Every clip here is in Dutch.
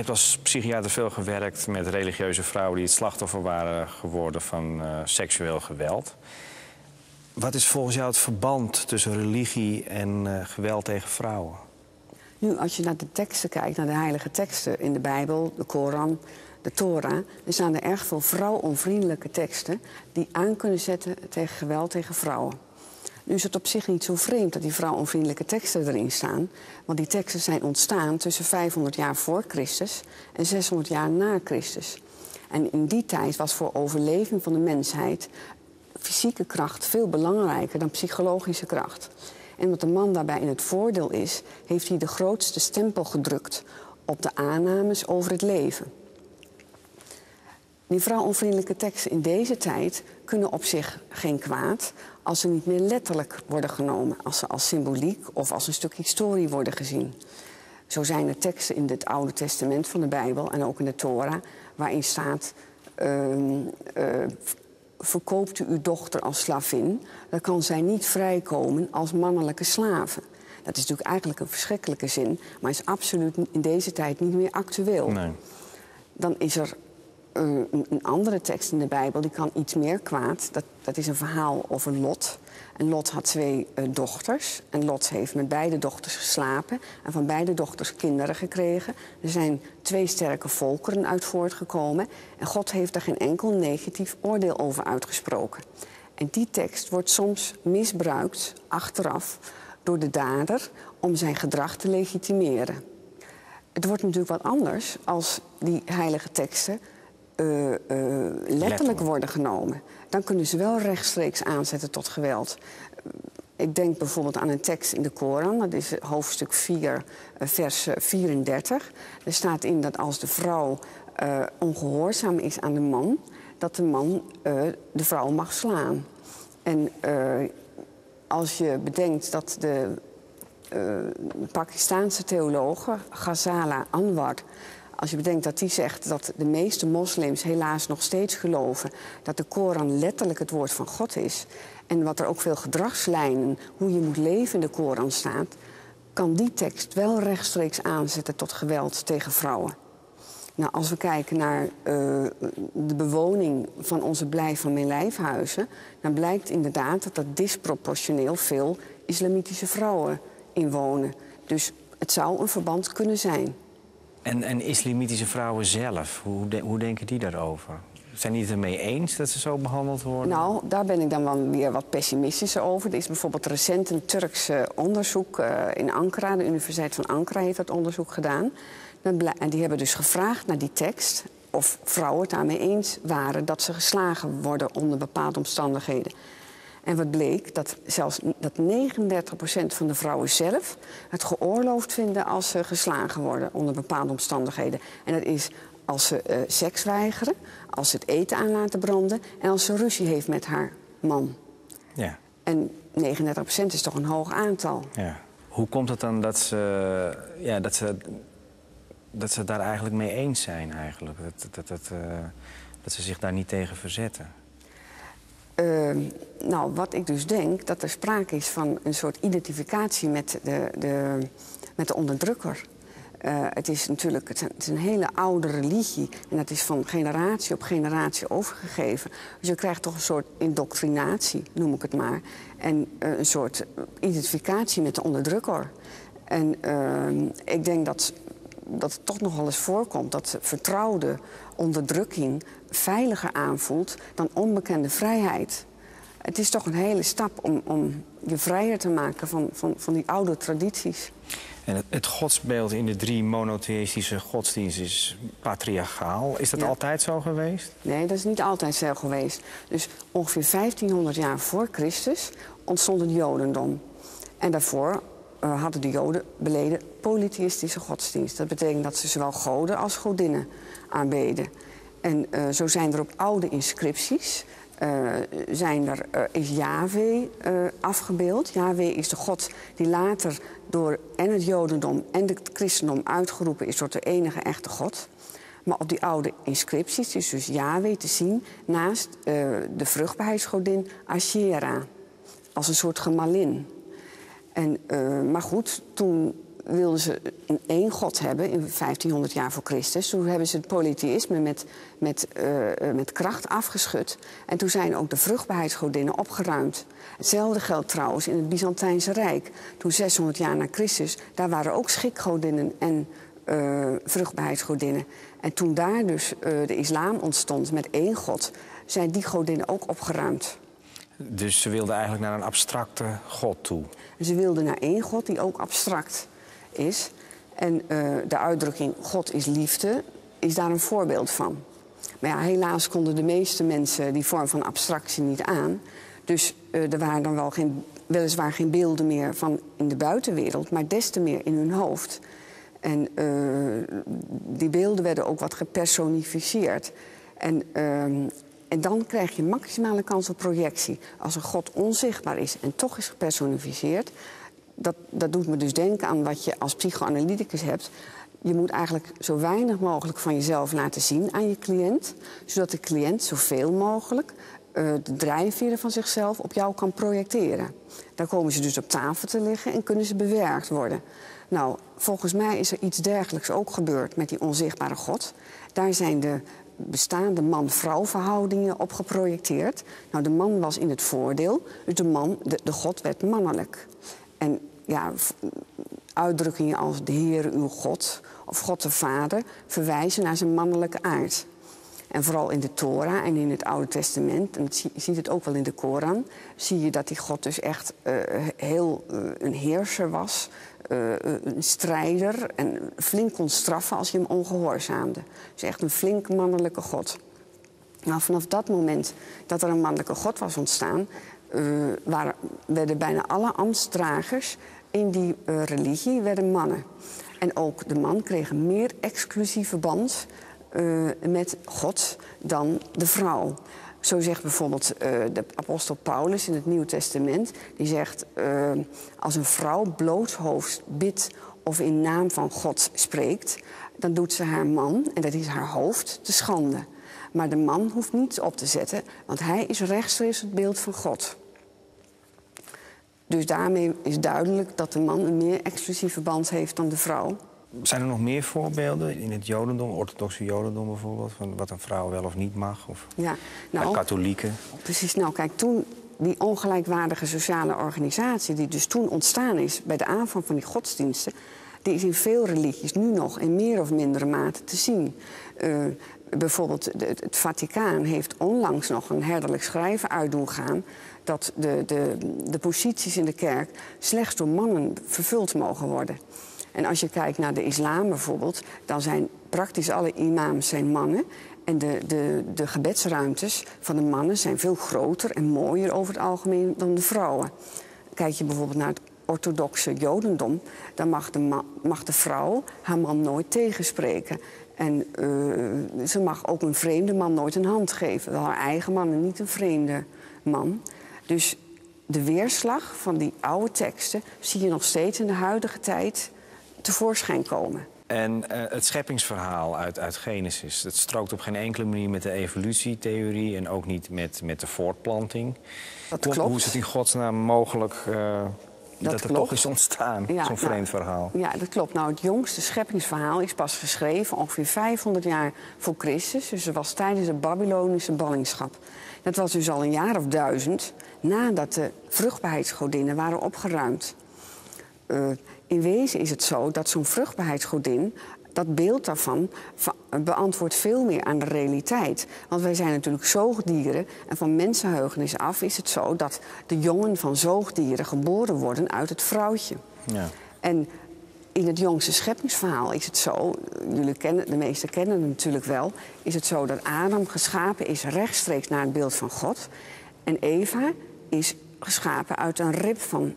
hebt als psychiater veel gewerkt met religieuze vrouwen die het slachtoffer waren geworden van uh, seksueel geweld. Wat is volgens jou het verband tussen religie en uh, geweld tegen vrouwen? Nu, als je naar de teksten kijkt, naar de heilige teksten in de Bijbel, de Koran, de Torah, dan staan er erg veel vrouwonvriendelijke teksten die aan kunnen zetten tegen geweld tegen vrouwen. Nu is het op zich niet zo vreemd dat die vrouwonvriendelijke teksten erin staan, want die teksten zijn ontstaan tussen 500 jaar voor Christus en 600 jaar na Christus. En in die tijd was voor overleving van de mensheid fysieke kracht veel belangrijker dan psychologische kracht. En omdat de man daarbij in het voordeel is, heeft hij de grootste stempel gedrukt op de aannames over het leven. Die vrouwonvriendelijke teksten in deze tijd kunnen op zich geen kwaad als ze niet meer letterlijk worden genomen, als ze als symboliek of als een stuk historie worden gezien. Zo zijn er teksten in het Oude Testament van de Bijbel en ook in de Torah waarin staat: uh, uh, verkoopt u uw dochter als slavin, dan kan zij niet vrijkomen als mannelijke slaven. Dat is natuurlijk eigenlijk een verschrikkelijke zin, maar is absoluut in deze tijd niet meer actueel. Nee. Dan is er uh, een, andere tekst in de Bijbel, die kan iets meer kwaad. Dat, dat is een verhaal over Lot. En Lot had twee uh, dochters. En Lot heeft met beide dochters geslapen. En van beide dochters kinderen gekregen. Er zijn twee sterke volkeren uit voortgekomen. En God heeft daar geen enkel negatief oordeel over uitgesproken. En die tekst wordt soms misbruikt, achteraf, door de dader om zijn gedrag te legitimeren. Het wordt natuurlijk wat anders als die heilige teksten uh, letterlijk, worden genomen. Dan kunnen ze wel rechtstreeks aanzetten tot geweld. Ik denk bijvoorbeeld aan een tekst in de Koran, dat is hoofdstuk 4, vers 34. Er staat in dat als de vrouw uh, ongehoorzaam is aan de man, dat de man uh, de vrouw mag slaan. En uh, als je bedenkt dat de Pakistaanse theologe Ghazala Anwar als je bedenkt dat die zegt dat de meeste moslims helaas nog steeds geloven dat de Koran letterlijk het woord van God is. En wat er ook veel gedragslijnen, hoe je moet leven in de Koran staat, kan die tekst wel rechtstreeks aanzetten tot geweld tegen vrouwen. Nou, als we kijken naar uh, de bewoning van onze blijf van mijn lijfhuizen, dan blijkt inderdaad dat er disproportioneel veel islamitische vrouwen inwonen. Dus het zou een verband kunnen zijn. En, en islamitische vrouwen zelf, hoe, hoe denken die daarover? Zijn die het ermee eens dat ze zo behandeld worden? Nou, daar ben ik dan wel weer wat pessimistischer over. Er is bijvoorbeeld recent een Turks onderzoek uh, in Ankara. De Universiteit van Ankara heeft dat onderzoek gedaan. En die hebben dus gevraagd naar die tekst of vrouwen het daarmee eens waren dat ze geslagen worden onder bepaalde omstandigheden. En wat bleek, dat zelfs dat 39% van de vrouwen zelf het geoorloofd vinden als ze geslagen worden onder bepaalde omstandigheden. En dat is als ze uh, seks weigeren, als ze het eten aan laten branden en als ze ruzie heeft met haar man. Ja. En 39% is toch een hoog aantal. Ja. Hoe komt het dan dat ze, ja, dat ze, dat ze daar eigenlijk mee eens zijn eigenlijk? Dat, dat, dat, uh, dat ze zich daar niet tegen verzetten? Uh, nou, wat ik dus denk, dat er sprake is van een soort identificatie met de, de, met de onderdrukker. Uh, het is natuurlijk het is een hele oude religie en dat is van generatie op generatie overgegeven. Dus je krijgt toch een soort indoctrinatie, noem ik het maar. En uh, een soort identificatie met de onderdrukker. En ehm, ik denk dat, dat het toch nog wel eens voorkomt dat vertrouwde onderdrukking veiliger aanvoelt dan onbekende vrijheid. Het is toch een hele stap om, om je vrijer te maken van, van, van die oude tradities. En het, het, godsbeeld in de drie monotheïstische godsdiensten is patriarchaal. Is dat altijd zo geweest? Nee, dat is niet altijd zo geweest. Dus ongeveer 1500 jaar voor Christus ontstond het Jodendom. En daarvoor uh, hadden de Joden beleden polytheïstische godsdienst. Dat betekent dat ze zowel goden als godinnen aanbeden. En uh, zo zijn er op oude inscripties uh, zijn er, is Yahweh afgebeeld. Yahweh is de God die later door en het Jodendom en het christendom uitgeroepen is tot de enige echte God. Maar op die oude inscripties is dus Yahweh te zien naast de vruchtbaarheidsgodin Asherah. Als een soort gemalin. En, maar goed, toen wilden ze een één God hebben in 1500 jaar voor Christus. Toen hebben ze het polytheïsme met, met, eh, eh, met kracht afgeschud. En toen zijn ook de vruchtbaarheidsgodinnen opgeruimd. Hetzelfde geldt trouwens in het Byzantijnse Rijk. Toen 600 jaar na Christus, daar waren ook schikgodinnen en vruchtbaarheidsgodinnen. En toen daar dus de islam ontstond met één God, zijn die godinnen ook opgeruimd. Dus ze wilden eigenlijk naar een abstracte God toe? Ze wilden naar één God die ook abstract is. En uh, de uitdrukking God is liefde is daar een voorbeeld van. Maar ja, helaas konden de meeste mensen die vorm van abstractie niet aan. Dus uh, er waren dan wel geen, weliswaar geen beelden meer van in de buitenwereld, maar des te meer in hun hoofd. En uh, die beelden werden ook wat gepersonificeerd. En, ehm, en dan krijg je maximale kans op projectie. Als een God onzichtbaar is en toch is gepersonificeerd, dat, dat doet me dus denken aan wat je als psychoanalyticus hebt. Je moet eigenlijk zo weinig mogelijk van jezelf laten zien aan je cliënt, zodat de cliënt zoveel mogelijk uh, de drijfveren van zichzelf op jou kan projecteren. Dan komen ze dus op tafel te liggen en kunnen ze bewerkt worden. Nou, volgens mij is er iets dergelijks ook gebeurd met die onzichtbare God. Daar zijn de bestaande man-vrouw verhoudingen op geprojecteerd. Nou, de man was in het voordeel, dus de, man, de, de God werd mannelijk. En ja, uitdrukkingen als de Heer uw God of God de Vader verwijzen naar zijn mannelijke aard. En vooral in de Torah en in het Oude Testament, en je ziet het ook wel in de Koran, zie je dat die God dus echt uh, heel uh, een heerser was, uh, een strijder en flink kon straffen als je hem ongehoorzaamde. Dus echt een flink mannelijke God. Nou, vanaf dat moment dat er een mannelijke God was ontstaan, waren, werden bijna alle ambtsdragers in die religie werden mannen. En ook de man kreeg een meer exclusieve band uh, met God dan de vrouw. Zo zegt bijvoorbeeld uh, de apostel Paulus in het Nieuw Testament... die zegt, als een vrouw blootshoofd bidt of in naam van God spreekt... dan doet ze haar man, en dat is haar hoofd, te schande. Maar de man hoeft niets op te zetten, want hij is rechtstreeks het beeld van God. Dus daarmee is duidelijk dat de man een meer exclusieve band heeft dan de vrouw. Zijn er nog meer voorbeelden in het jodendom, orthodoxe jodendom bijvoorbeeld, van wat een vrouw wel of niet mag? Of ja, nou, katholieken? Precies, nou kijk, toen die ongelijkwaardige sociale organisatie, die dus toen ontstaan is bij de aanvang van die godsdiensten, die is in veel religies nu nog in meer of mindere mate te zien. Uh, bijvoorbeeld het, het Vaticaan heeft onlangs nog een herderlijk schrijven uit doen gaan dat de, de, de posities in de kerk slechts door mannen vervuld mogen worden. En als je kijkt naar de islam bijvoorbeeld, dan zijn praktisch alle imams zijn mannen. En de, de, de gebedsruimtes van de mannen zijn veel groter en mooier over het algemeen dan de vrouwen. Kijk je bijvoorbeeld naar het orthodoxe jodendom, dan mag de, mag de vrouw haar man nooit tegenspreken. En uh, ze mag ook een vreemde man nooit een hand geven. Wel haar eigen man en niet een vreemde man. Dus de weerslag van die oude teksten zie je nog steeds in de huidige tijd tevoorschijn komen. En uh, het scheppingsverhaal uit, uit Genesis, dat strookt op geen enkele manier met de evolutietheorie en ook niet met, met de voortplanting. Dat klopt. hoe is het in godsnaam mogelijk uh, dat, dat, er toch is ontstaan, Ja, zo'n nou, vreemd verhaal? Ja, dat klopt. Nou, het jongste scheppingsverhaal is pas geschreven ongeveer 500 jaar voor Christus. Dus het was tijdens de Babylonische ballingschap. Dat was dus al een jaar of duizend nadat de vruchtbaarheidsgodinnen waren opgeruimd. Uh, in wezen is het zo dat zo'n vruchtbaarheidsgodin, dat beeld daarvan, va- beantwoordt veel meer aan de realiteit. Want wij zijn natuurlijk zoogdieren en van mensenheugenis af is het zo dat de jongen van zoogdieren geboren worden uit het vrouwtje. Ja. En in het jongste scheppingsverhaal is het zo, jullie kennen, de meesten kennen het natuurlijk wel, is het zo dat Adam geschapen is rechtstreeks naar het beeld van God. En Eva is geschapen uit een rib van,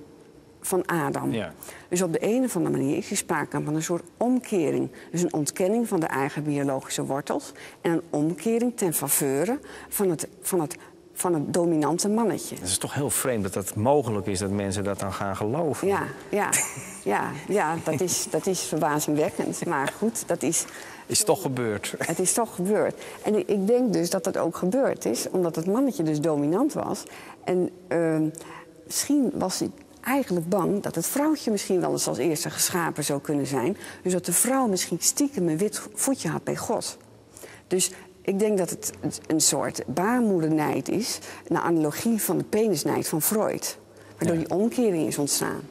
van Adam. Ja. Dus op de een of andere manier is er sprake van een soort omkering. Dus een ontkenning van de eigen biologische wortels en een omkering ten faveur van het, van het, van het dominante mannetje. Het is toch heel vreemd dat het mogelijk is dat mensen dat dan gaan geloven. Ja, ja, ja, ja dat, is, dat is verbazingwekkend. Maar goed, dat is, Is toch gebeurd. het is toch gebeurd. En ik- ik denk dus dat dat ook gebeurd is, omdat het mannetje dus dominant was. En eh, misschien was hij eigenlijk bang dat het vrouwtje misschien wel eens als eerste geschapen zou kunnen zijn. Dus dat de vrouw misschien stiekem een wit voetje had bij God. Dus ik denk dat het een soort baarmoedernijd is, een analogie van de penisnijd van Freud. Waardoor die omkering is ontstaan.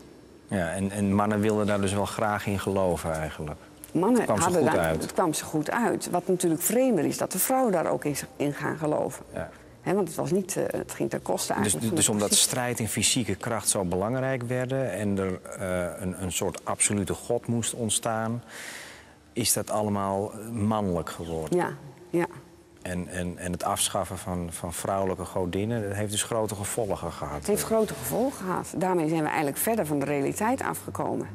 Ja, en, en mannen wilden daar dus wel graag in geloven eigenlijk. Mannen kwam ze hadden goed daar, uit. het kwam ze goed uit. Wat natuurlijk vreemder is, dat de vrouwen daar ook in, in gaan geloven. Ja. Want het, was niet, eh, het ging ten koste Dus, eigenlijk dus de omdat strijd en fysieke kracht zo belangrijk werden en er eh, een, een soort absolute god moest ontstaan, is dat allemaal mannelijk geworden. Ja, ja. En, en, en het afschaffen van, van vrouwelijke godinnen dat heeft dus grote gevolgen gehad. Het heeft grote gevolgen gehad. Daarmee zijn we eigenlijk verder van de realiteit afgekomen.